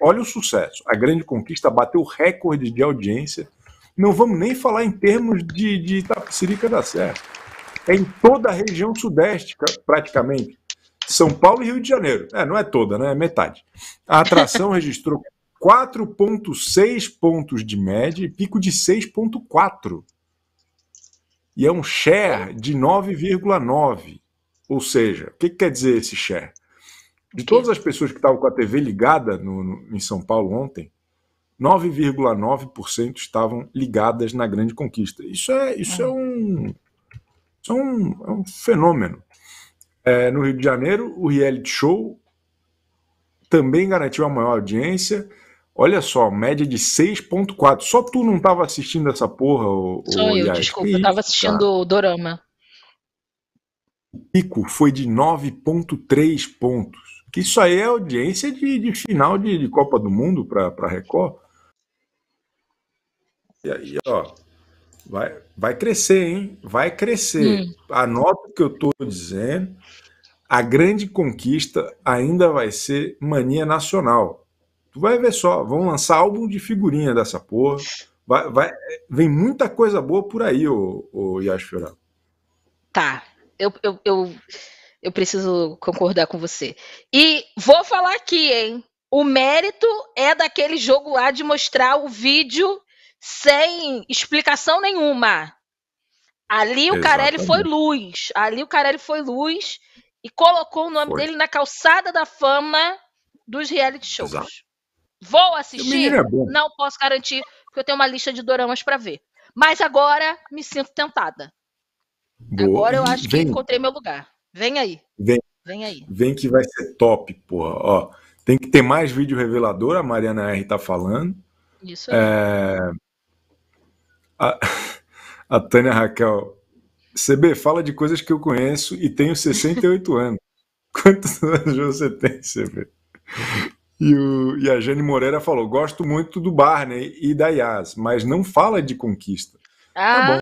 Olha o sucesso. A grande conquista bateu recorde de audiência. Não vamos nem falar em termos de, de Itapecerica da Serra. É em toda a região sudeste, praticamente. São Paulo e Rio de Janeiro. É, não é toda, né? É metade. A atração registrou 4,6 pontos de média e pico de 6,4. E é um share de 9,9. Ou seja, o que, que, quer dizer esse share? De todas as pessoas que estavam com a TV ligada no, no, em São Paulo ontem, 9,9% estavam ligadas na grande conquista. Isso é, isso é, um, isso é, um, é um fenômeno. É, no Rio de Janeiro, o reality show também garantiu a maior audiência. Olha só, média de 6,4. Só tu não estava assistindo essa porra, o, Só eu, Yas. desculpa, eu estava assistindo o Dorama. O pico foi de 9,3 pontos. Que isso aí é audiência de, de final de, de, Copa do Mundo para Record. E aí, ó, vai, vai crescer, hein? Vai crescer. Hum. Anota o que eu estou dizendo. A grande conquista ainda vai ser mania nacional. Tu vai ver só, vão lançar álbum de figurinha dessa porra. Vai, vai, vem muita coisa boa por aí, o, o Yash Fiorano. Tá, eu, eu, eu, eu preciso concordar com você. E vou falar aqui, hein? O mérito é daquele jogo lá de mostrar o vídeo sem explicação nenhuma. Ali o Exatamente. Carelli foi luz. Ali o Carelli foi luz e colocou o nome foi. dele na calçada da fama dos reality shows. Exato. Vou assistir? É não posso garantir, porque eu tenho uma lista de doramas para ver. Mas agora me sinto tentada. Boa. Agora eu acho Vem. que encontrei meu lugar. Vem aí. Vem. Vem aí. Vem que vai ser top, porra. Ó, tem que ter mais vídeo revelador, a Mariana R tá falando. Isso aí. É... A, a Tânia Raquel. CB, fala de coisas que eu conheço e tenho 68 anos. Quantos anos você tem, CB? E, o, e, a Jane Moreira falou: gosto muito do Barney e da Yas, mas não fala de conquista. Ah, tá bom.